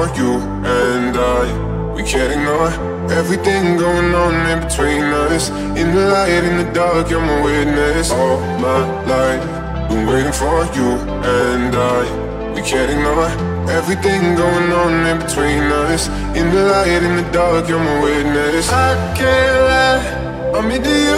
for you and I. We can't ignore everything going on in between us. In the light, in the dark, you're my witness. All my life, been waiting for you and I. We can't ignore everything going on in between us. In the light, in the dark, you're my witness. I can't lie, I'm into you